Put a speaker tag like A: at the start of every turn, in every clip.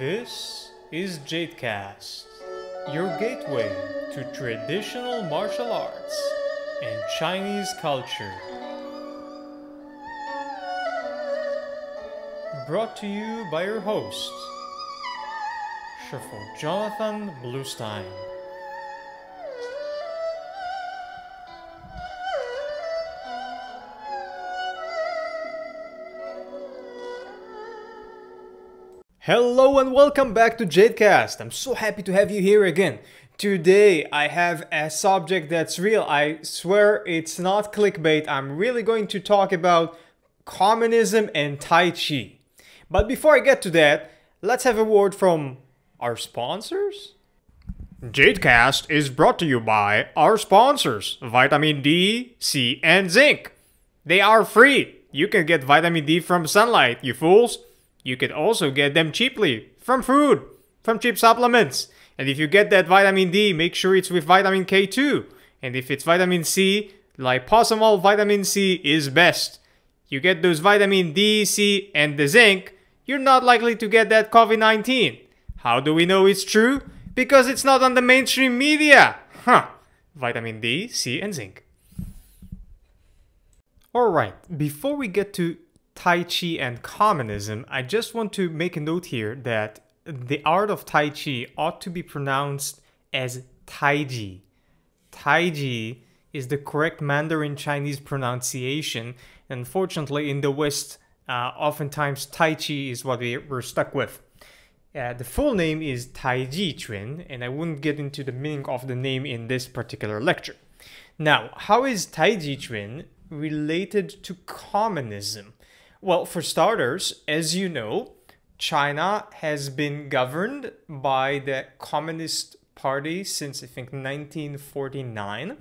A: This is Jadecast, your gateway to traditional martial arts and Chinese culture. Brought to you by your host, Shifu Jonathan Bluestein. Hello and welcome back to Jadecast. I'm so happy to have you here again. Today I have a subject that's real. I swear it's not clickbait. I'm really going to talk about communism and Tai Chi. But before I get to that, let's have a word from our sponsors. Jadecast is brought to you by our sponsors, Vitamin D, C, and Zinc. They are free. You can get vitamin D from sunlight, you fools. You can also get them cheaply from food, from cheap supplements. And if you get that vitamin D, make sure it's with vitamin K2. And if it's vitamin C, liposomal vitamin C is best. You get those vitamin D, C, and the zinc, you're not likely to get that COVID 19. How do we know it's true? Because it's not on the mainstream media. Huh. Vitamin D, C, and zinc. Alright, before we get to Tai Chi and communism, I just want to make a note here that the art of Tai Chi ought to be pronounced as Taiji. Taiji is the correct Mandarin Chinese pronunciation. Unfortunately, in the West, uh, oftentimes Tai Chi is what we, we're stuck with. Uh, the full name is Taiji Chuan, and I wouldn't get into the meaning of the name in this particular lecture. Now, how is Taiji Chuan related to communism? Well, for starters, as you know, China has been governed by the Communist Party since I think 1949,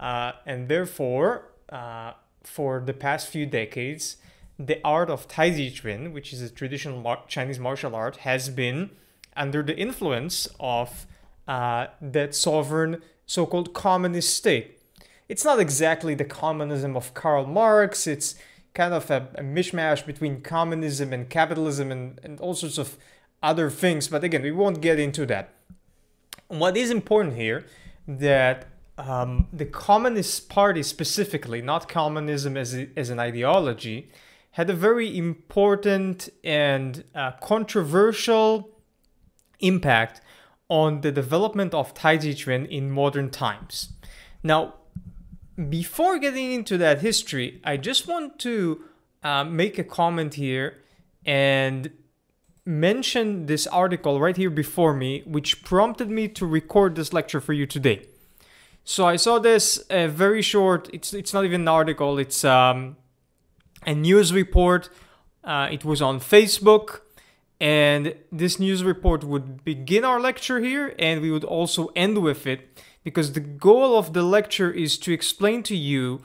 A: uh, and therefore, uh, for the past few decades, the art of Taiji Chuan, which is a traditional mar- Chinese martial art, has been under the influence of uh, that sovereign so-called communist state. It's not exactly the communism of Karl Marx. It's kind of a, a, mishmash between communism and capitalism and, and all sorts of other things. But again, we won't get into that. What is important here that um, the Communist Party specifically, not communism as, a, as an ideology, had a very important and uh, controversial impact on the development of Taiji Chuan in modern times. Now, before getting into that history, I just want to uh, make a comment here and mention this article right here before me, which prompted me to record this lecture for you today. So I saw this uh, very short. It's it's not even an article. It's um, a news report. Uh, it was on Facebook, and this news report would begin our lecture here, and we would also end with it because the goal of the lecture is to explain to you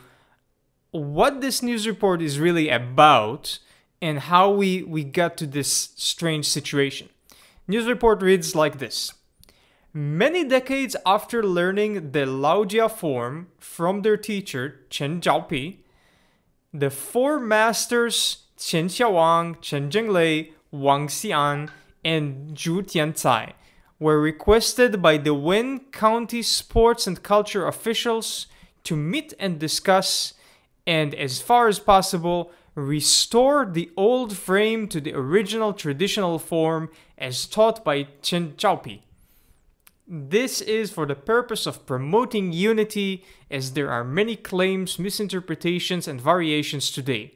A: what this news report is really about and how we, we got to this strange situation. News report reads like this. Many decades after learning the Laojia form from their teacher Chen Zhaopi, the four masters Chen Xiaowang, Chen Zhenglei, Wang Xian, and Zhu Tiancai were requested by the Wen County sports and culture officials to meet and discuss and, as far as possible, restore the old frame to the original traditional form as taught by Chen Zhaopi. This is for the purpose of promoting unity, as there are many claims, misinterpretations, and variations today.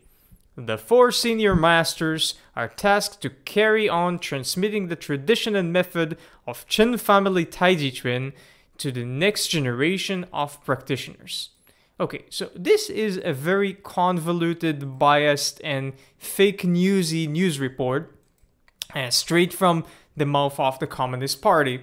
A: The four senior masters are tasked to carry on transmitting the tradition and method of Chen family Taiji Chuan to the next generation of practitioners. Okay, so this is a very convoluted, biased, and fake newsy news report, uh, straight from the mouth of the Communist Party.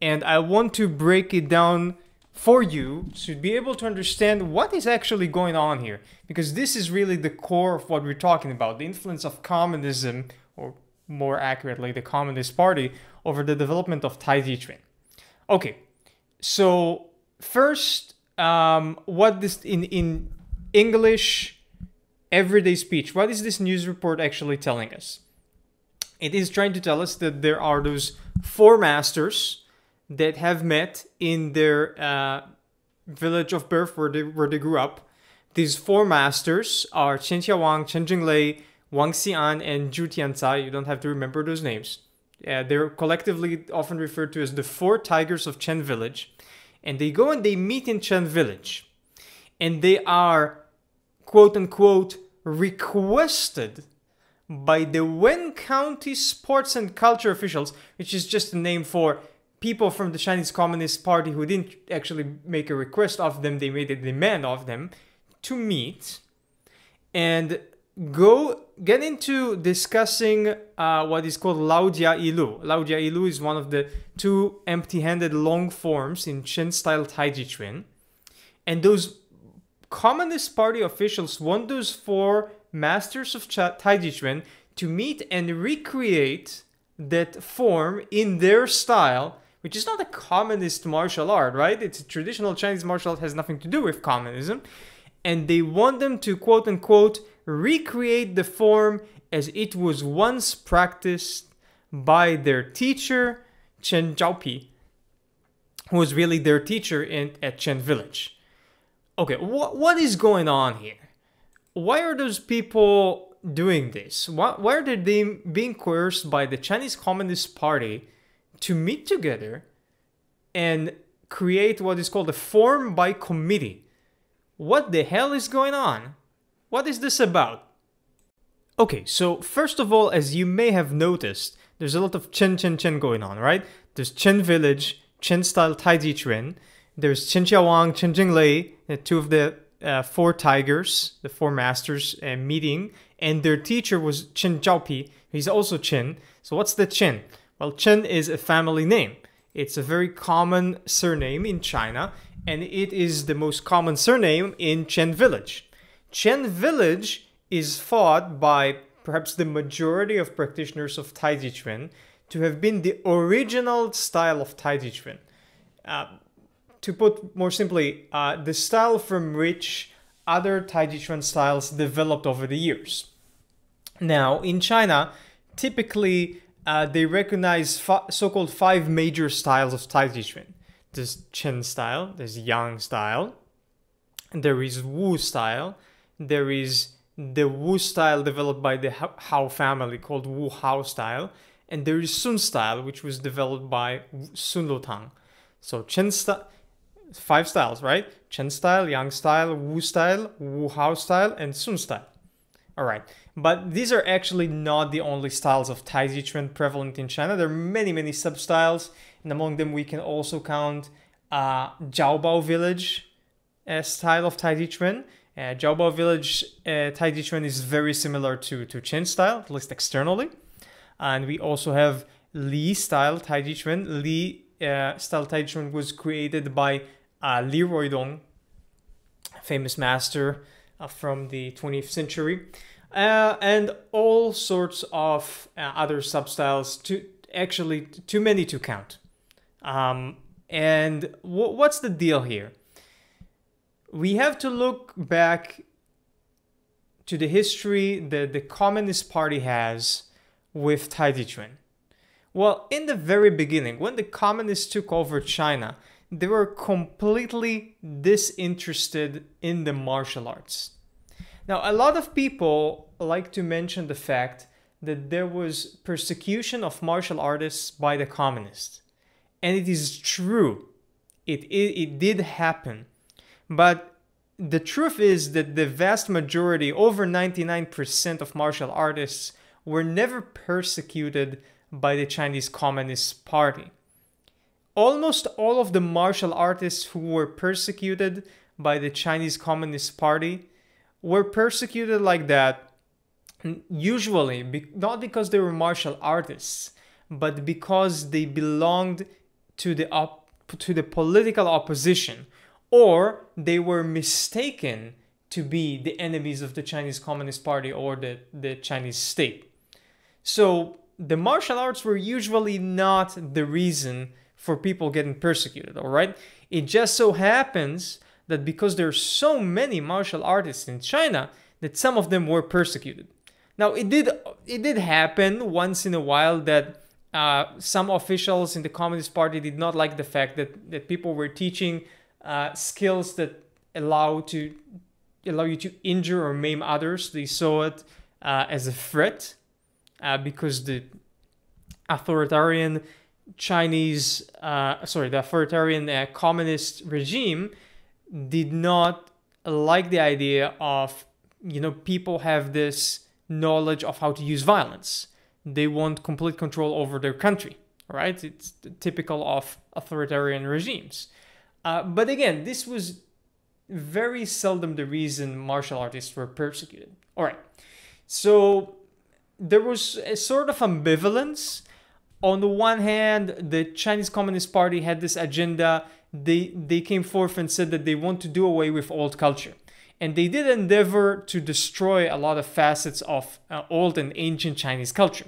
A: And I want to break it down for you to be able to understand what is actually going on here. Because this is really the core of what we're talking about the influence of communism or more accurately the communist party over the development of taiji chuan. Okay so first um, what this in in english everyday speech what is this news report actually telling us? It is trying to tell us that there are those four masters that have met in their uh, village of birth where they, where they grew up. These four masters are Chen Xiaowang, Chen Zhenglei, Wang Xian, and Zhu Tiancai. You don't have to remember those names. Uh, they're collectively often referred to as the four tigers of Chen Village. And they go and they meet in Chen Village. And they are, quote unquote, requested by the Wen County sports and culture officials, which is just a name for people from the Chinese Communist Party who didn't actually make a request of them, they made a demand of them to meet and go get into discussing uh, what is called Lao Jia Yilu. Lao Jia Yilu is one of the two empty-handed long forms in Chen style Taiji Chuan. And those Communist Party officials want those four masters of Taiji Chuan to meet and recreate that form in their style, which is not a communist martial art, right? It's traditional Chinese martial art has nothing to do with communism. And they want them to quote unquote recreate the form as it was once practiced by their teacher, Chen Zhaopi, who was really their teacher in, at Chen Village. Okay, wh- what is going on here? Why are those people doing this? Why, why are they being coerced by the Chinese Communist Party to meet together and create what is called a form by committee? What the hell is going on? What is this about? Okay, so first of all, as you may have noticed, there's a lot of Chen Chen Chen going on, right? There's Chen Village, Chen style Taiji Chuan. There's Chen Xiaowang, Chen Zhenglei, two of the uh, four tigers, the four masters uh, meeting, and their teacher was Chen Zhaopi. He's also Chen. So what's the Chen? Well, Chen is a family name. It's a very common surname in China, and it is the most common surname in Chen Village. Chen Village is thought by perhaps the majority of practitioners of Taiji Chuan to have been the original style of Taiji Chuan. Uh, to put more simply, uh, the style from which other Taiji Chuan styles developed over the years. Now, in China, typically uh, they recognize so-called five major styles of Taiji Chuan. There's Chen style, there's Yang style, there is Wu style, there is the Wu style developed by the Hao family called Wu Hao style, and there is Sun style, which was developed by Sun Lutang. So Chen style, five styles, right? Chen style, Yang style, Wu style, Wu Hao style, and Sun style. All right, but these are actually not the only styles of Taiji Chuan prevalent in China. There are many, many sub-styles, and among them we can also count uh, Zhaobao village style of Taiji Chuan, uh, Zhaobao Village uh, Taiji Chuan is very similar to, to Chen style, at least externally. And we also have Li style Taiji Chuan. Li uh, style Taiji Chuan was created by uh, Li Ruidong, famous master uh, from the 20th century. Uh, and all sorts of uh, other substyles, too, actually too many to count. Um, and what's the deal here? we have to look back to the history that the Communist Party has with Taiji Chuan. Well, in the very beginning, when the communists took over China, they were completely disinterested in the martial arts. Now, a lot of people like to mention the fact that there was persecution of martial artists by the communists. And it is true. It, it, it did happen. But the truth is that the vast majority, over 99% of martial artists, were never persecuted by the Chinese Communist Party. Almost all of the martial artists who were persecuted by the Chinese Communist Party were persecuted like that usually not because they were martial artists but because they belonged to the op- to the political opposition or they were mistaken to be the enemies of the Chinese Communist Party or the, the Chinese state. So the martial arts were usually not the reason for people getting persecuted, all right? It just so happens that because there are so many martial artists in China, that some of them were persecuted. Now it did it did happen once in a while that uh, some officials in the Communist Party did not like the fact that, that people were teaching uh, skills that allow to allow you to injure or maim others. They saw it uh, as a threat uh, because the authoritarian Chinese, uh, sorry, the authoritarian uh, communist regime did not like the idea of, you know, people have this knowledge of how to use violence. They want complete control over their country, right? It's typical of authoritarian regimes. Uh, but again, this was very seldom the reason martial artists were persecuted. All right. So there was a sort of ambivalence. On the one hand, the Chinese Communist Party had this agenda. They they came forth and said that they want to do away with old culture. And they did endeavor to destroy a lot of facets of uh, old and ancient Chinese culture,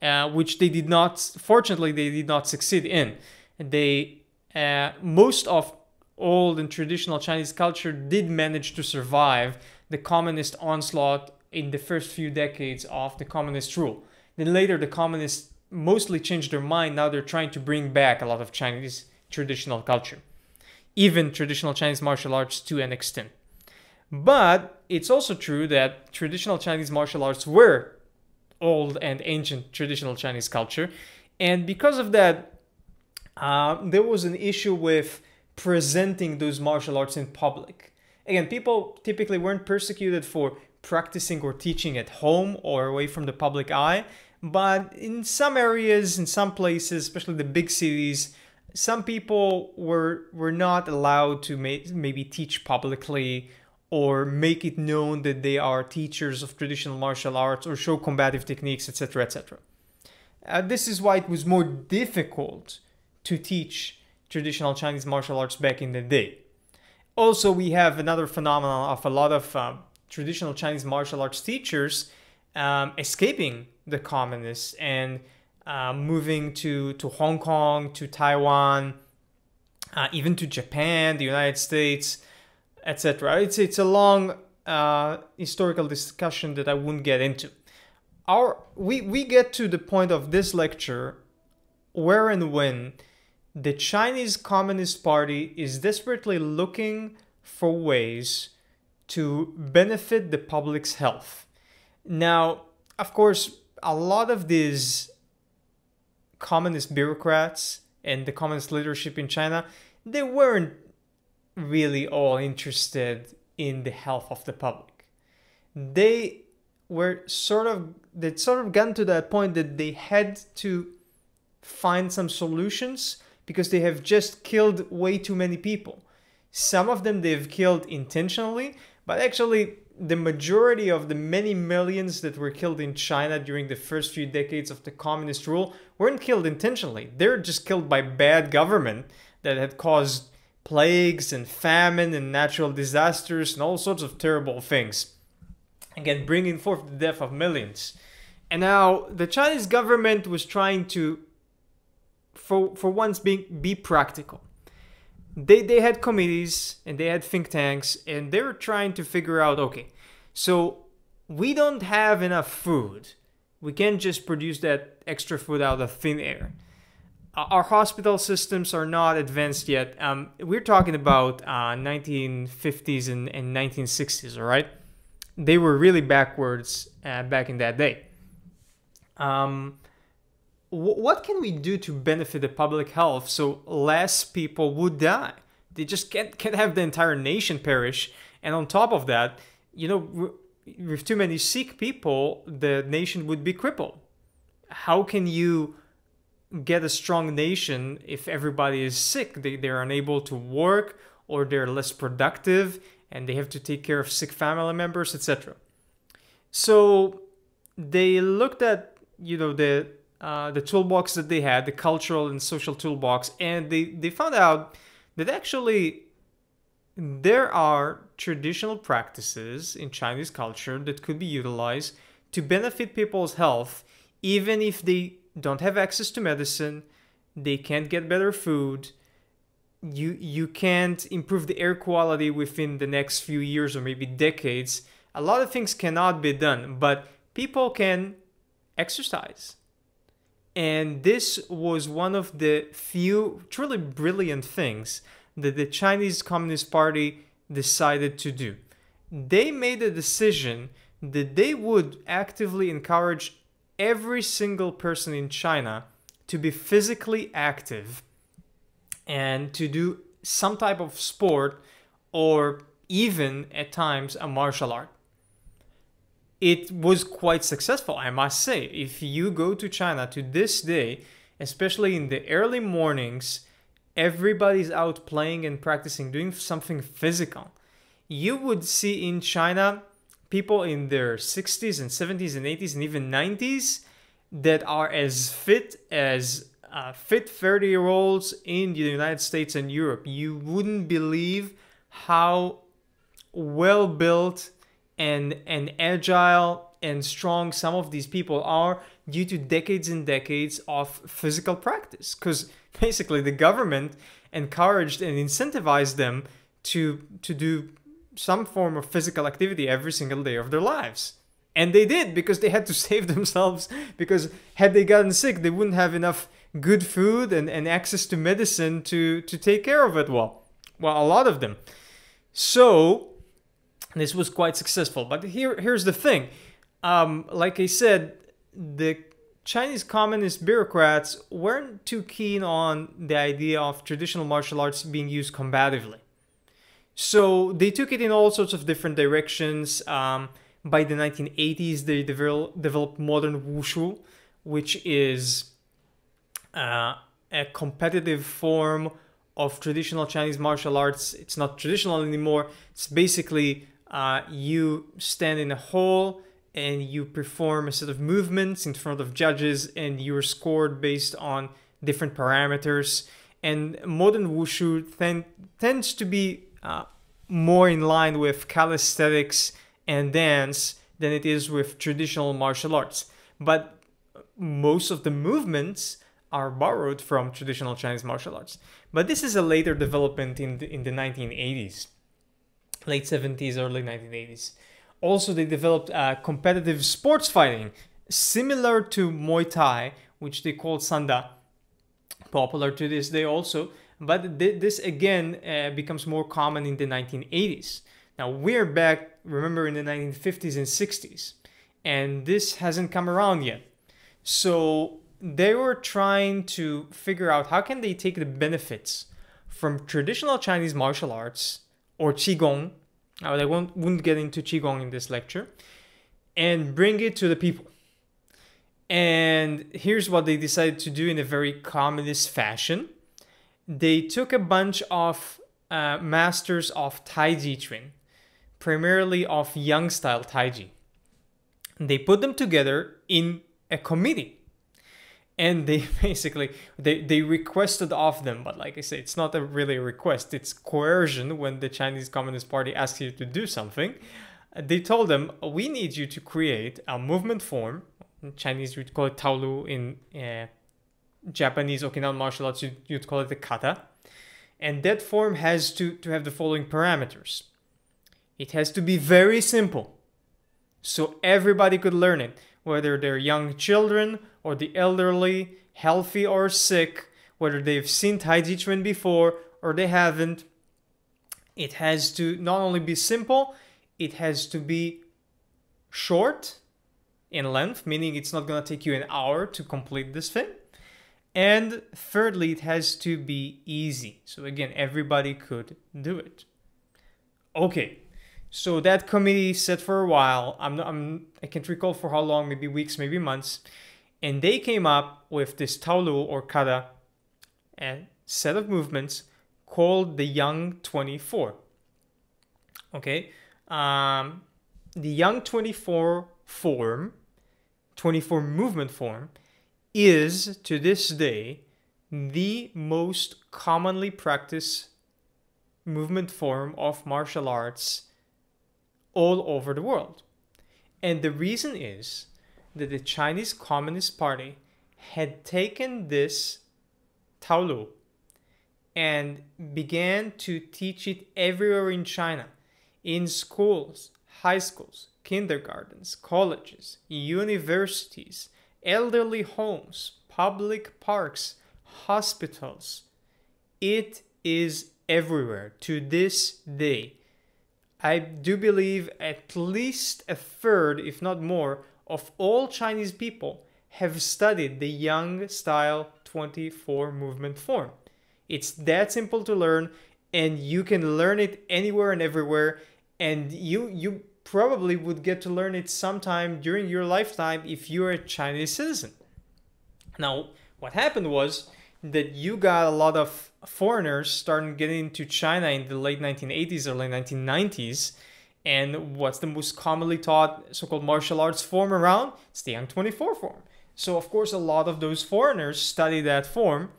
A: uh, which they did not, fortunately, they did not succeed in. They, uh, most of old and traditional Chinese culture did manage to survive the communist onslaught in the first few decades of the communist rule. Then later, the communists mostly changed their mind. Now they're trying to bring back a lot of Chinese traditional culture, even traditional Chinese martial arts to an extent. But it's also true that traditional Chinese martial arts were old and ancient traditional Chinese culture. And because of that, uh, there was an issue with presenting those martial arts in public. Again, people typically weren't persecuted for practicing or teaching at home or away from the public eye, but in some areas, in some places, especially the big cities, some people were were not allowed to may, maybe teach publicly or make it known that they are teachers of traditional martial arts or show combative techniques, etc., etc. Uh, this is why it was more difficult to teach traditional Chinese martial arts back in the day. Also, we have another phenomenon of a lot of um, traditional Chinese martial arts teachers um, escaping the communists and uh, moving to, to Hong Kong, to Taiwan, uh, even to Japan, the United States, etc. It's, it's a long uh, historical discussion that I wouldn't get into. Our, we, we get to the point of this lecture where and when the Chinese Communist Party is desperately looking for ways to benefit the public's health. Now, of course, a lot of these communist bureaucrats and the communist leadership in China, they weren't really all interested in the health of the public. They were sort of they'd sort of gotten to that point that they had to find some solutions because they have just killed way too many people. Some of them they've killed intentionally, but actually the majority of the many millions that were killed in China during the first few decades of the communist rule weren't killed intentionally. They're just killed by bad government that had caused plagues and famine and natural disasters and all sorts of terrible things. Again, bringing forth the death of millions. And now the Chinese government was trying to for for once being be practical. They they had committees and they had think tanks and they were trying to figure out okay, so we don't have enough food. We can't just produce that extra food out of thin air. Our hospital systems are not advanced yet. Um, we're talking about uh, 1950s and, and 1960s, all right? They were really backwards uh, back in that day. Um, what can we do to benefit the public health so less people would die? They just can't, can't have the entire nation perish. And on top of that, you know, with too many sick people, the nation would be crippled. How can you get a strong nation if everybody is sick? They, they're unable to work or they're less productive and they have to take care of sick family members, etc. So they looked at, you know, the uh, the toolbox that they had, the cultural and social toolbox, and they, they found out that actually there are traditional practices in Chinese culture that could be utilized to benefit people's health, even if they don't have access to medicine, they can't get better food, you you can't improve the air quality within the next few years or maybe decades. A lot of things cannot be done, but people can exercise. And this was one of the few truly brilliant things that the Chinese Communist Party decided to do. They made a decision that they would actively encourage every single person in China to be physically active and to do some type of sport or even at times a martial art. It was quite successful, I must say. If you go to China to this day, especially in the early mornings, everybody's out playing and practicing, doing something physical. You would see in China people in their 60s and 70s and 80s and even 90s that are as fit as uh, fit 30 year olds in the United States and Europe. You wouldn't believe how well built and, and agile and strong some of these people are due to decades and decades of physical practice. Because basically, the government encouraged and incentivized them to, to do some form of physical activity every single day of their lives. And they did because they had to save themselves. Because had they gotten sick, they wouldn't have enough good food and, and access to medicine to, to take care of it well. Well, a lot of them. So this was quite successful. But here here's the thing. Um, like I said, the Chinese communist bureaucrats weren't too keen on the idea of traditional martial arts being used combatively. So they took it in all sorts of different directions. Um, by the 1980s, they develop, developed modern wushu, which is uh, a competitive form of traditional Chinese martial arts. It's not traditional anymore. It's basically uh, you stand in a hall and you perform a set of movements in front of judges, and you're scored based on different parameters. And modern wushu ten- tends to be uh, more in line with calisthenics and dance than it is with traditional martial arts. But most of the movements are borrowed from traditional Chinese martial arts. But this is a later development in the, in the 1980s, late 70s, early 1980s. Also, they developed uh, competitive sports fighting, similar to Muay Thai, which they called Sanda, popular to this day also. But th- this again uh, becomes more common in the 1980s. Now we're back, remember, in the 1950s and 60s, and this hasn't come around yet. So they were trying to figure out how can they take the benefits from traditional Chinese martial arts or qigong. I won't, wouldn't get into qigong in this lecture, and bring it to the people. And here's what they decided to do in a very communist fashion. They took a bunch of uh, masters of Taiji Chuan, primarily of Yang style Taiji. And they put them together in a committee and they basically they, they requested of them but like i say it's not a really a request it's coercion when the chinese communist party asks you to do something. They told them we need you to create a movement form in chinese you'd call it taolu in uh, japanese okinawan martial arts you'd, you'd call it the kata. And that form has to, to have the following parameters. It has to be very simple so everybody could learn it whether they're young children or the elderly, healthy or sick, whether they've seen Taiji Chuan before or they haven't. It has to not only be simple, it has to be short in length, meaning it's not going to take you an hour to complete this thing. And thirdly, it has to be easy. So again, everybody could do it. Okay, so that committee sat for a while. I'm, not, I'm I can't recall for how long, maybe weeks, maybe months, and they came up with this taolu or kata, set of movements called the Yang 24. Okay, um, the Yang 24 form, 24 movement form, is to this day the most commonly practiced movement form of martial arts all over the world. And the reason is that the Chinese Communist Party had taken this Taolu and began to teach it everywhere in China, in schools, high schools, kindergartens, colleges, universities, elderly homes, public parks, hospitals. It is everywhere to this day. I do believe at least a third, if not more, of all Chinese people have studied the Yang style 24 movement form. It's that simple to learn and you can learn it anywhere and everywhere and you you probably would get to learn it sometime during your lifetime if you're a Chinese citizen. Now, what happened was that you got a lot of foreigners starting getting into China in the late 1980s, early 1990s. And what's the most commonly taught so-called martial arts form around? It's the Yang 24 form. So of course, a lot of those foreigners study that form,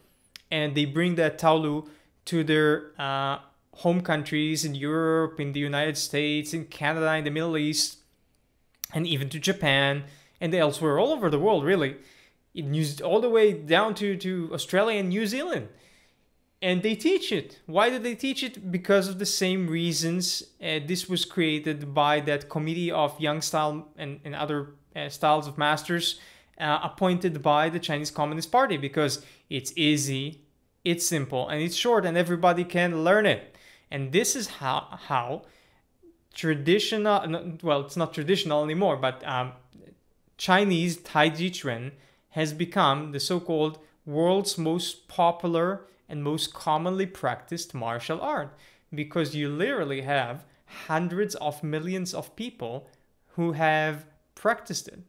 A: and they bring that Taolu to their uh, home countries in Europe, in the United States, in Canada, in the Middle East, and even to Japan and elsewhere, all over the world, really. It used all the way down to, to Australia and New Zealand. And they teach it. Why do they teach it? Because of the same reasons. Uh, this was created by that committee of Yang style and, and other uh, styles of masters uh, appointed by the Chinese Communist Party because it's easy, it's simple, and it's short, and everybody can learn it. And this is how how traditional well it's not traditional anymore but um, chinese Chi chuan has become the so-called world's most popular and most commonly practiced martial art because you literally have hundreds of millions of people who have practiced it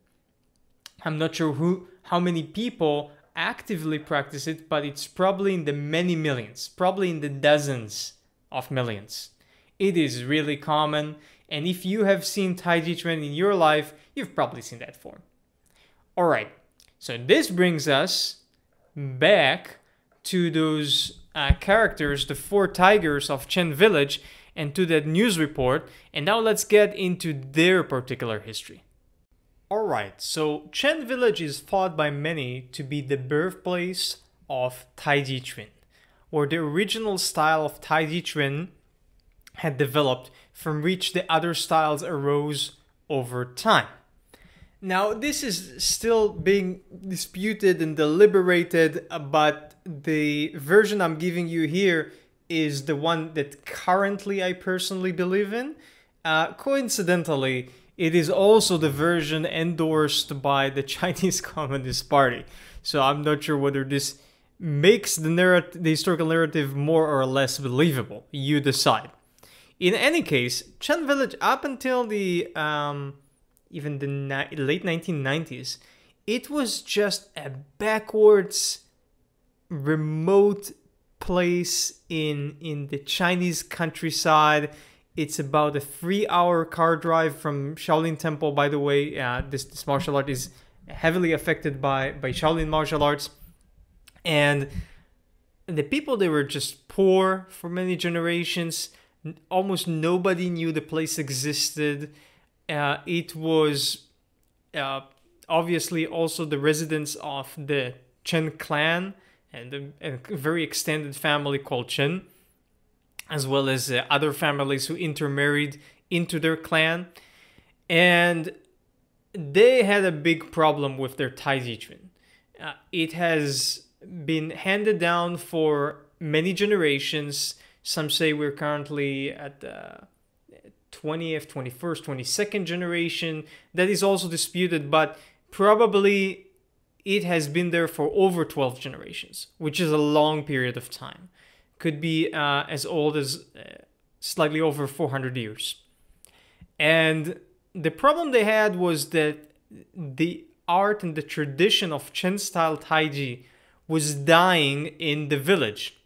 A: i'm not sure who how many people actively practice it but it's probably in the many millions probably in the dozens of millions. It is really common, and if you have seen Tai Chi Chuan in your life, you've probably seen that form. Alright, so this brings us back to those uh, characters, the four tigers of Chen Village, and to that news report, and now let's get into their particular history. Alright, so Chen Village is thought by many to be the birthplace of Taiji Chuan or the original style of Taiji Chuan had developed from which the other styles arose over time. Now, this is still being disputed and deliberated, but the version I'm giving you here is the one that currently I personally believe in. Uh, coincidentally, it is also the version endorsed by the Chinese Communist Party. So I'm not sure whether this makes the narrative, the historical narrative more or less believable. You decide. In any case, Chen Village, up until the um, even the late 1990s, it was just a backwards, remote place in in the Chinese countryside. It's about a three-hour car drive from Shaolin Temple. By the way, uh, this this martial art is heavily affected by by Shaolin martial arts and the people they were just poor for many generations almost nobody knew the place existed uh, it was uh, obviously also the residence of the chen clan and a, a very extended family called chen as well as uh, other families who intermarried into their clan and they had a big problem with their taiji chuan uh, it has been handed down for many generations. Some say we're currently at the 20th, 21st, 22nd generation. That is also disputed, but probably it has been there for over 12 generations, which is a long period of time. Could be uh, as old as uh, slightly over 400 years. And the problem they had was that the art and the tradition of Chen style Taiji was dying in the village.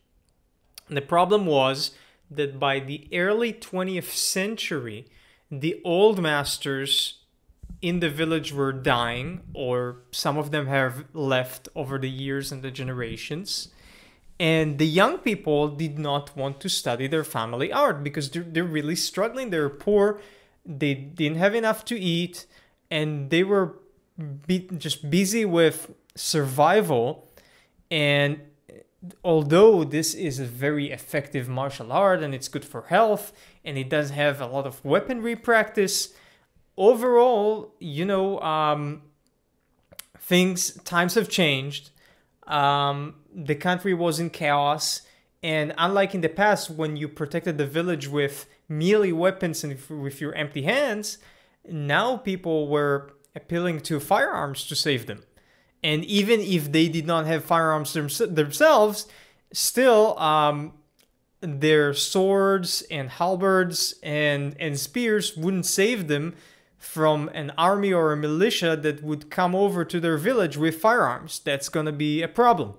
A: And the problem was that by the early 20th century, the old masters in the village were dying, or some of them have left over the years and the generations. And the young people did not want to study their family art because they're, they're really struggling. They're poor, they didn't have enough to eat, and they were just busy with survival and although this is a very effective martial art and it's good for health and it does have a lot of weaponry practice, overall, you know, um, things, times have changed. Um, the country was in chaos. And unlike in the past, when you protected the village with melee weapons and with your empty hands, now people were appealing to firearms to save them. And even if they did not have firearms themselves, still um, their swords and halberds and, and spears wouldn't save them from an army or a militia that would come over to their village with firearms. That's going to be a problem.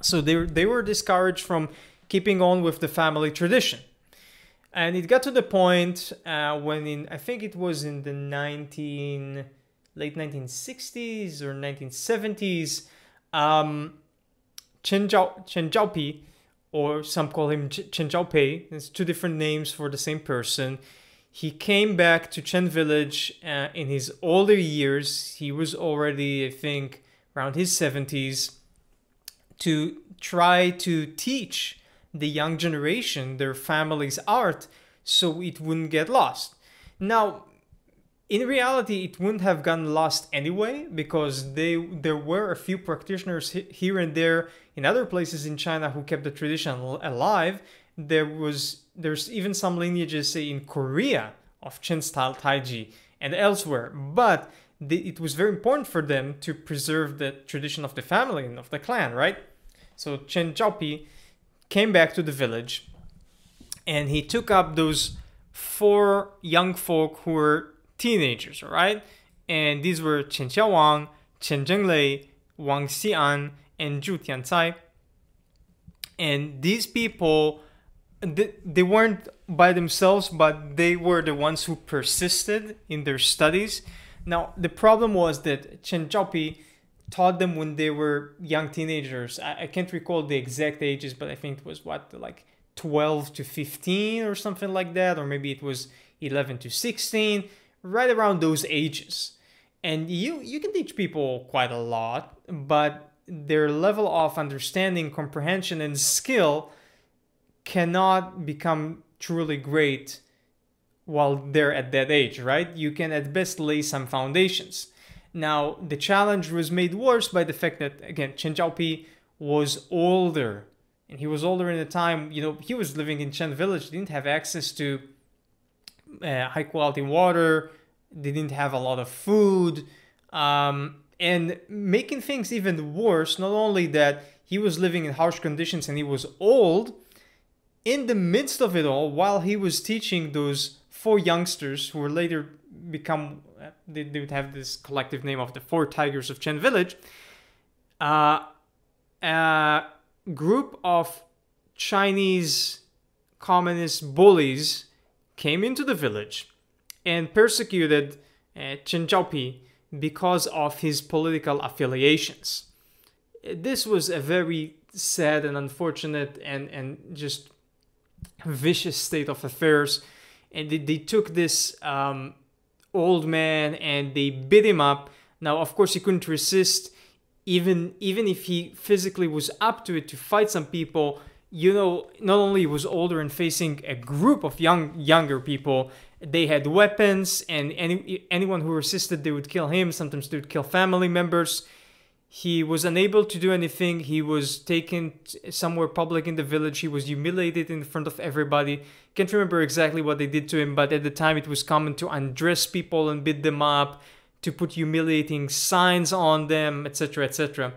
A: So they, they were discouraged from keeping on with the family tradition. And it got to the point uh, when in, I think it was in the 19, late 1960s or 1970s, um, Chen, Zhao, Chen Zhaopi, or some call him Chen Zhaopei, it's two different names for the same person. He came back to Chen village uh, in his older years. He was already, I think, around his 70s to try to teach the young generation their family's art so it wouldn't get lost. Now, in reality, it wouldn't have gotten lost anyway because they there were a few practitioners here and there in other places in China who kept the tradition alive. There was there's even some lineages say in Korea of Chen style Taiji and elsewhere, but it was very important for them to preserve the tradition of the family and of the clan, right? So Chen Zhaopi came back to the village and he took up those four young folk who were teenagers, right? And these were Chen Xiaowang, Chen Zhenglei, Wang Xian, and Zhu Tiancai. And these people, they they weren't by themselves, but they were the ones who persisted in their studies. Now, the problem was that Chen Zhaopi taught them when they were young teenagers. I, I can't recall the exact ages, but I think it was what, like 12 to 15 or something like that, or maybe it was 11 to 16, right around those ages. And you, you can teach people quite a lot, but their level of understanding, comprehension, and skill cannot become truly great while they're at that age, right? You can at best lay some foundations. Now, the challenge was made worse by the fact that, again, Chen Zhaopi was older. And he was older in the time, you know, he was living in Chen village, didn't have access to uh, high quality water, didn't have a lot of food. Um, and making things even worse, not only that he was living in harsh conditions and he was old, in the midst of it all, while he was teaching those four youngsters who were later become they, they would have this collective name of the Four Tigers of Chen Village. Uh, a group of Chinese communist bullies came into the village and persecuted uh, Chen Zhaopi because of his political affiliations. This was a very sad and unfortunate and, and just vicious state of affairs. And they, they took this um, old man and they beat him up. Now, of course, he couldn't resist, even even if he physically was up to it to fight some people. You know, not only was older and facing a group of young younger people, they had weapons, and any anyone who resisted, they would kill him. Sometimes they would kill family members. He was unable to do anything. He was taken somewhere public in the village. He was humiliated in front of everybody. Can't remember exactly what they did to him, but at the time it was common to undress people and beat them up, to put humiliating signs on them, etc., etc.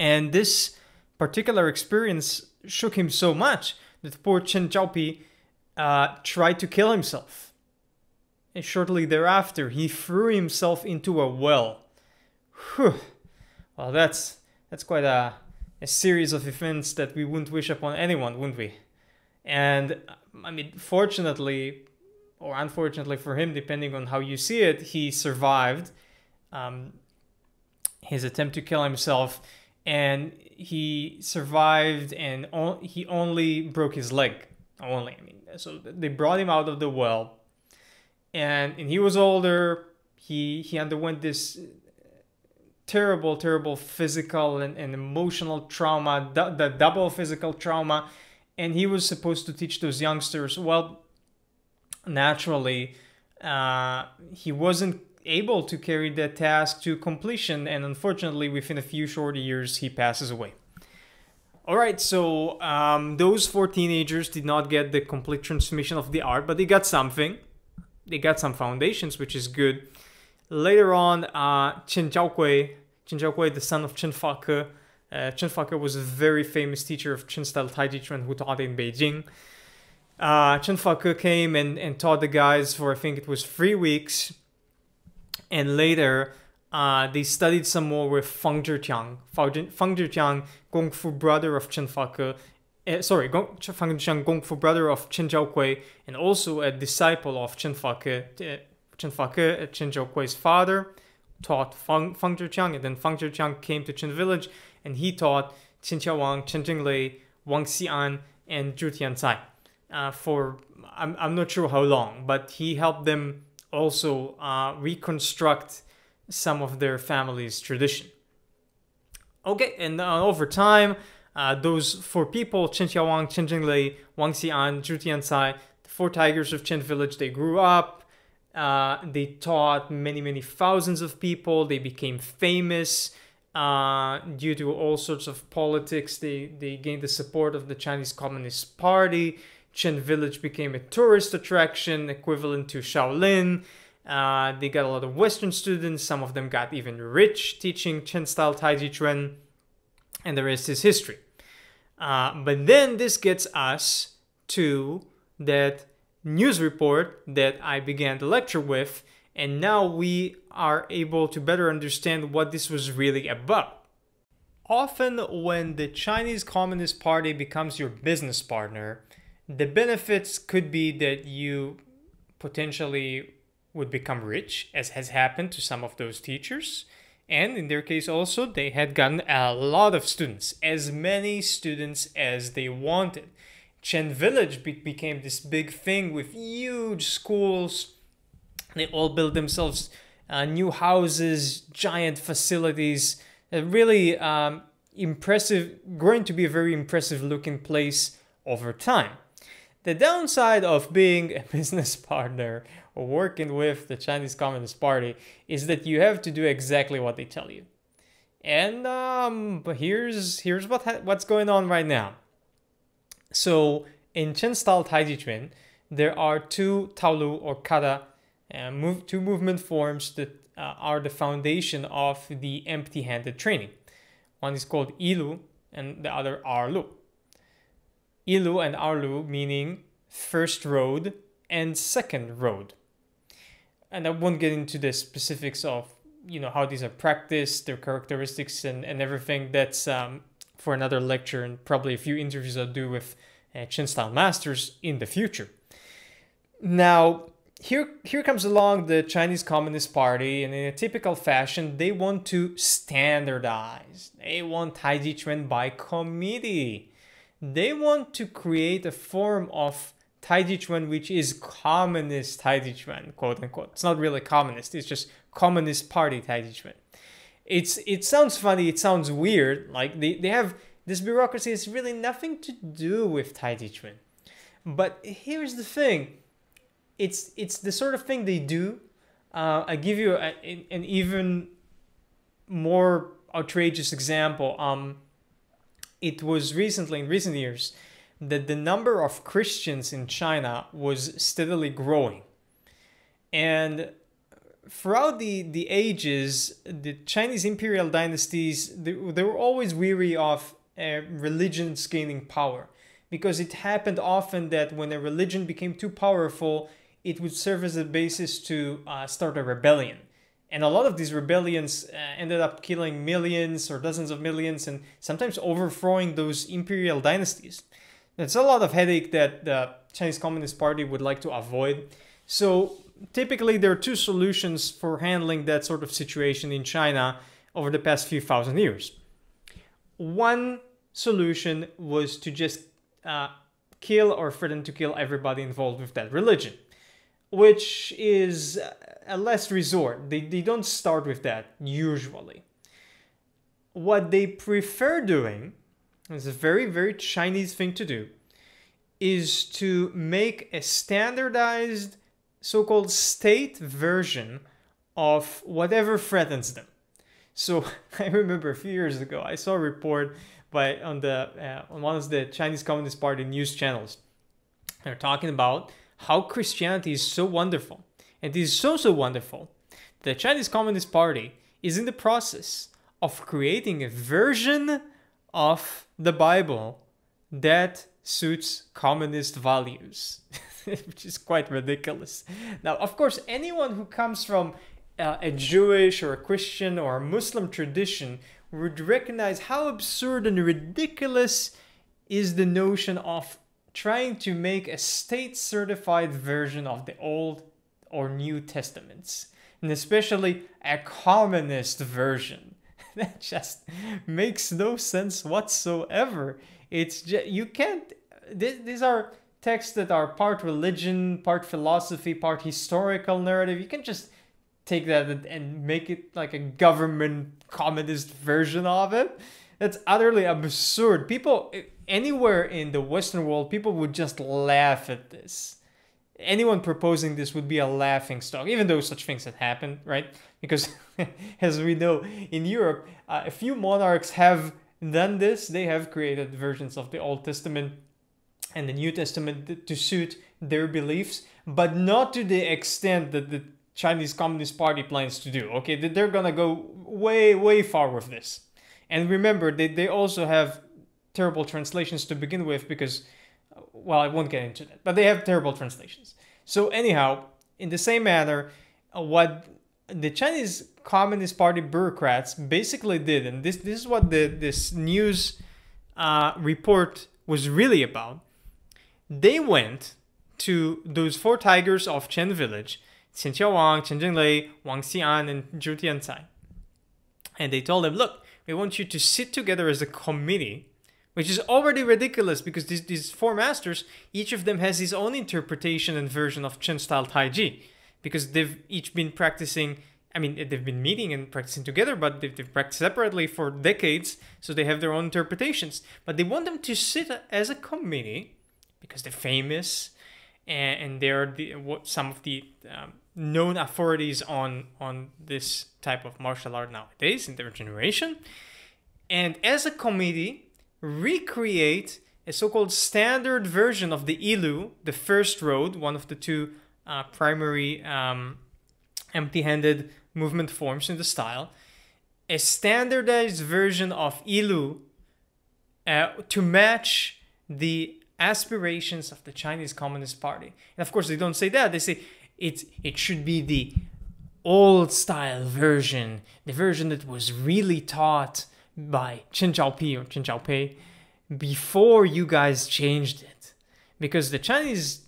A: And this particular experience shook him so much that poor Chen Zhaopi uh, tried to kill himself. And shortly thereafter, he threw himself into a well. Whew. Well, that's that's quite a, a series of events that we wouldn't wish upon anyone, wouldn't we? And I mean, fortunately or unfortunately for him, depending on how you see it, he survived um, his attempt to kill himself, and he survived, and he only broke his leg. Only, I mean, so they brought him out of the well, and and he was older. He he underwent this terrible, terrible physical and, and emotional trauma, the, the double physical trauma. And he was supposed to teach those youngsters. Well, naturally, uh, he wasn't able to carry that task to completion. And unfortunately, within a few short years, he passes away. All right, so um, those four teenagers did not get the complete transmission of the art, but they got something. They got some foundations, which is good. Later on, uh, Chen Zhaokui, Chen Zhaokui, the son of Chen Fake, uh, Chen Fake was a very famous teacher of Chen style Taiji Chuan who taught in Beijing. Uh, Chen Fake came and, and taught the guys for I think it was three weeks, and later uh, they studied some more with Feng Zhiqiang. Feng Zhiqiang, Gong Fu brother of Chen Fake, uh, sorry, Gong, Feng Zhiqiang, Gong Fu brother of Chen Zhaokui, and also a disciple of Chen Fake. Chen Fake, Chen Zhaokui's father, taught Feng, Feng Zhiqiang, and then Feng Zhiqiang came to Chen village, and he taught Chen Qiaowang, Chen Zhenglei, Wang Xian, and Zhu Tiancai uh, for I'm, I'm not sure how long, but he helped them also uh, reconstruct some of their family's tradition. Okay, and uh, over time, uh, those four people, Chen Qiaowang, Chen Zhenglei, Wang Xian, Zhu Tiancai, the four tigers of Chen village, they grew up, uh, they taught many, many thousands of people. They became famous uh, due to all sorts of politics. They, they gained the support of the Chinese Communist Party. Chen Village became a tourist attraction equivalent to Shaolin. Uh, they got a lot of Western students. Some of them got even rich teaching Chen style Taiji Chuan. And the rest is history. Uh, but then this gets us to that news report that I began the lecture with, and now we are able to better understand what this was really about. Often, when the Chinese Communist Party becomes your business partner, the benefits could be that you potentially would become rich, as has happened to some of those teachers. And in their case, also, they had gotten a lot of students, as many students as they wanted. Chen Village be- became this big thing with huge schools. They all built themselves uh, new houses, giant facilities. A really um, impressive, growing to be a very impressive looking place over time. The downside of being a business partner or working with the Chinese Communist Party is that you have to do exactly what they tell you. And um, but here's here's what ha- what's going on right now. So in Chen style Taiji Chuan, there are two Taolu or kata, uh, move, two movement forms that uh, are the foundation of the empty-handed training. One is called Ilu and the other Arlu. Ilu and Arlu meaning first road and second road. And I won't get into the specifics of you know how these are practiced, their characteristics, and, and everything. That's um, for another lecture and probably a few interviews I'll do with uh, style masters in the future. Now, here, here comes along the Chinese Communist Party, and in a typical fashion, they want to standardize. They want Taiji Chuan by committee. They want to create a form of Taiji Chuan which is communist Taiji Chuan, quote unquote. It's not really communist, it's just Communist Party Taiji Chuan. It's, it sounds funny, it sounds weird, like they, they have this bureaucracy has really nothing to do with Taiji Chuan. But here's the thing it's, it's the sort of thing they do. Uh, I give you a, an even more outrageous example. Um, it was recently, in recent years, that the number of Christians in China was steadily growing. And throughout the, the ages, the Chinese imperial dynasties, they, they were always weary of uh, religions gaining power because it happened often that when a religion became too powerful, it would serve as a basis to uh, start a rebellion. And a lot of these rebellions uh, ended up killing millions or dozens of millions and sometimes overthrowing those imperial dynasties. That's a lot of headache that the Chinese Communist Party would like to avoid. So typically there are two solutions for handling that sort of situation in China over the past few thousand years. One solution was to just uh, kill or threaten to kill everybody involved with that religion, which is a last resort. They, they don't start with that usually. what they prefer doing, it's a very, very Chinese thing to do, is to make a standardized so called state version of whatever threatens them. So I remember a few years ago, I saw a report by on the uh, on one of the Chinese Communist Party news channels. They're talking about how Christianity is so wonderful, and it is so so wonderful. The Chinese Communist Party is in the process of creating a version of the Bible that suits communist values, which is quite ridiculous. Now, of course, anyone who comes from uh, a Jewish or a Christian or a Muslim tradition would recognize how absurd and ridiculous is the notion of trying to make a state certified version of the Old or New Testaments, and especially a communist version. that just makes no sense whatsoever. It's just, you can't, these are texts that are part religion, part philosophy, part historical narrative. You can just take that and make it like a government communist version of it. That's utterly absurd. People anywhere in the Western world, people would just laugh at this. Anyone proposing this would be a laughing stock, even though such things had happened, right? Because, as we know, in Europe, uh, a few monarchs have done this. They have created versions of the Old Testament and the New Testament to suit their beliefs, but not to the extent that the Chinese Communist Party plans to do. Okay, they're gonna go way, way far with this. And remember, they, they also have terrible translations to begin with because, well, I won't get into that, but they have terrible translations. So, anyhow, in the same manner, uh, what the Chinese Communist Party bureaucrats basically did, and this, this is what the, this news uh, report was really about, they went to those four tigers of Chen village Chen Qiaowang, Chen Zhenglei, Wang Xian, and Zhu Tiancai. And they told them, look, we want you to sit together as a committee, which is already ridiculous because these, these four masters, each of them has his own interpretation and version of Chen style Taiji, because they've each been practicing. I mean, they've been meeting and practicing together, but they've, they've practiced separately for decades, so they have their own interpretations. But they want them to sit as a committee because they're famous and, and they're the, what, some of the um, known authorities on on this type of martial art nowadays in their generation and as a committee recreate a so-called standard version of the ilu the first road one of the two uh, primary um, empty-handed movement forms in the style a standardized version of ilu uh, to match the aspirations of the Chinese Communist Party. And of course, they don't say that. They say it it should be the old style version, the version that was really taught by Chen Zhaopi or Chen Zhaopei before you guys changed it. Because the Chinese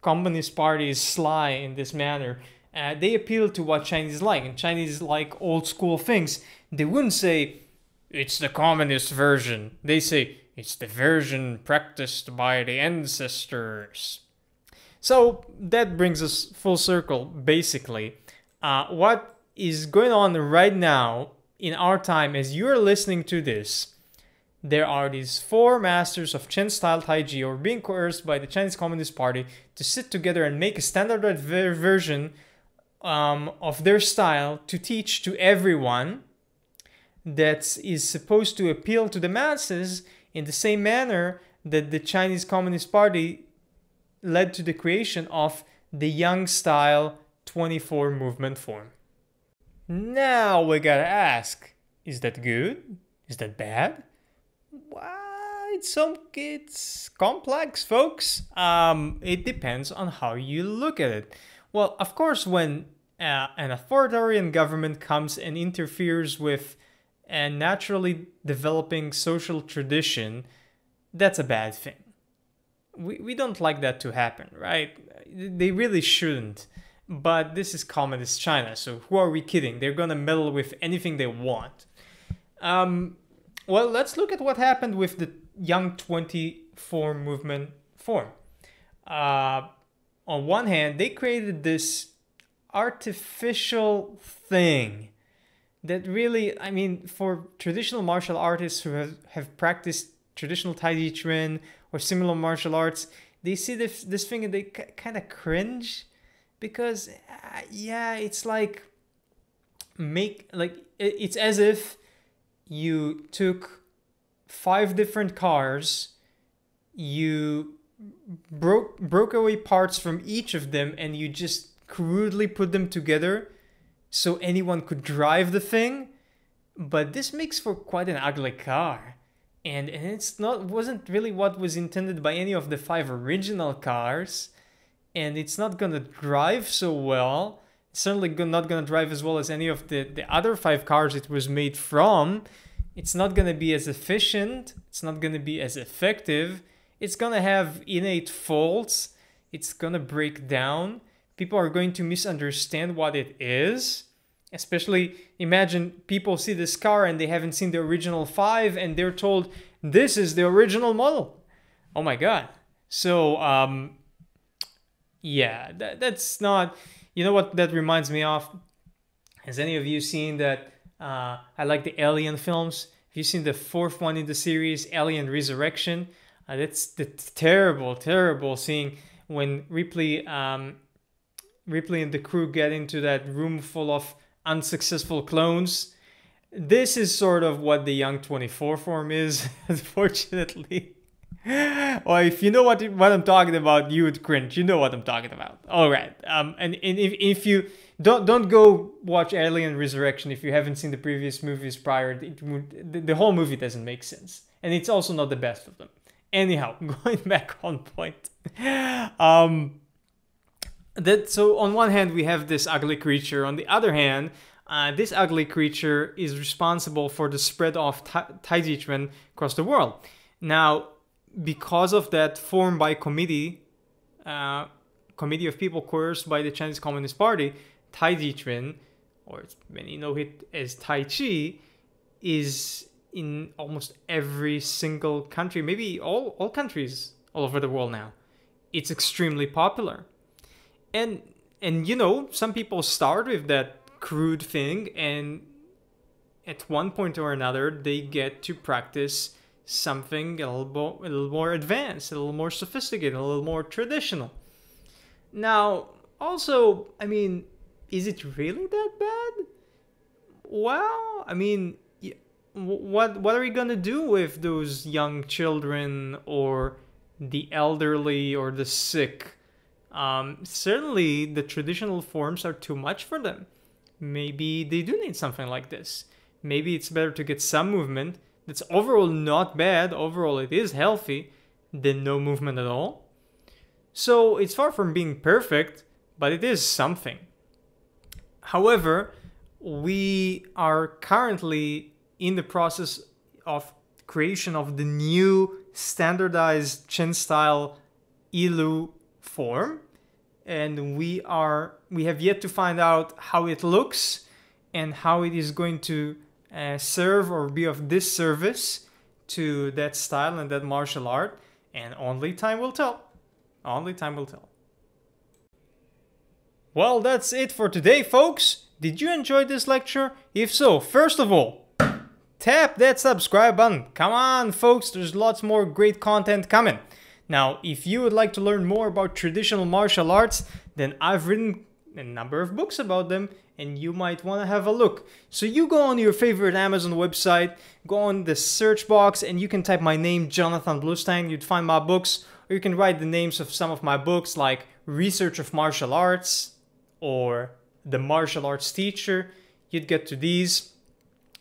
A: Communist Party is sly in this manner. Uh, they appeal to what Chinese like, and Chinese like old school things. They wouldn't say it's the communist version. They say it's the version practiced by the ancestors. So that brings us full circle, basically. Uh, what is going on right now in our time as you're listening to this, there are these four masters of Chen style Taiji who are being coerced by the Chinese Communist Party to sit together and make a standardized ver- version um, of their style to teach to everyone that is supposed to appeal to the masses in the same manner that the Chinese Communist Party led to the creation of the Yang style 24 movement form. Now we gotta ask is that good? Is that bad? Well, it's some it's complex, folks. Um, it depends on how you look at it. Well, of course, when uh, an authoritarian government comes and interferes with a naturally developing social tradition, that's a bad thing we, we don't like that to happen, right? They really shouldn't. But this is communist China, so who are we kidding? They're gonna meddle with anything they want. Um, well, let's look at what happened with the Yang 24 movement form. Uh, on one hand, they created this artificial thing that really, I mean, for traditional martial artists who have, have practiced traditional Tai Chi Chuan or similar martial arts, they see this, this thing and they kind of cringe because, uh, yeah, it's like make like it's as if you took five different cars you broke broke away parts from each of them and you just crudely put them together so anyone could drive the thing. But this makes for quite an ugly car. And, and it's not wasn't really what was intended by any of the five original cars. And it's not gonna drive so well. It's certainly not gonna drive as well as any of the, the other five cars it was made from. It's not gonna be as efficient. It's not gonna be as effective it's gonna have innate faults. It's gonna break down. People are going to misunderstand what it is. Especially imagine people see this car and they haven't seen the original 5 and they're told this is the original model. Oh my god. So um yeah that, that's not you know what that reminds me of? Has any of you seen that uh, i like the alien films? Have you seen the fourth one in the series alien resurrection uh, that's the terrible, terrible seeing when Ripley, um, Ripley and the crew get into that room full of unsuccessful clones. This is sort of what the Yang 24 form is, unfortunately. well, if you know what what I'm talking about, you would cringe. You know what I'm talking about. All right. Um, and, and if, if you don't don't go watch Alien Resurrection if you haven't seen the previous movies prior, it the, the whole movie doesn't make sense, and it's also not the best of them. Anyhow, going back on point. Um, that so on one hand we have this ugly creature. On the other hand, uh, this ugly creature is responsible for the spread of Tai Chi Chuan across the world. Now, because of that formed by committee, uh, committee of people coerced by the Chinese Communist Party, Tai Chi Chuan, or many know it as Tai Chi, is in almost every single country, maybe all, all countries all over the world now. It's extremely popular. And and you know, some people start with that crude thing and at one point or another they get to practice something a little, more, a little more advanced, a little more sophisticated, a little more traditional. Now, also, I mean, is it really that bad? Well, I mean, what what are we gonna do with those young children or the elderly or the sick? Um, certainly, the traditional forms are too much for them. Maybe they do need something like this. Maybe it's better to get some movement that's overall not bad. Overall, it is healthy than no movement at all. So it's far from being perfect, but it is something. However, we are currently in the process of creation of the new standardized Chen style Yilu form. And we are we have yet to find out how it looks and how it is going to uh, serve or be of disservice to that style and that martial art. And only time will tell. Only time will tell. Well that's it for today folks. Did you enjoy this lecture? If so first of all tap that subscribe button. Come on, folks, there's lots more great content coming. Now, if you would like to learn more about traditional martial arts, then I've written a number of books about them and you might want to have a look. So you go on your favorite Amazon website, go on the search box and you can type my name, Jonathan Bluestein, you'd find my books, or you can write the names of some of my books like Research of Martial Arts or The Martial Arts Teacher. You'd get to these.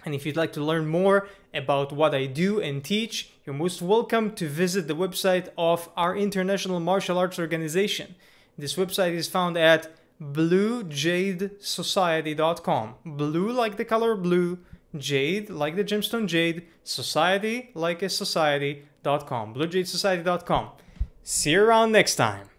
A: And if you'd like to learn more about what I do and teach, you're most welcome to visit the website of our International Martial Arts Organization. This website is found at bluejadesociety.com. Blue like the color blue, jade like the gemstone jade, society like a society.com. bluejadesociety.com. See you around next time.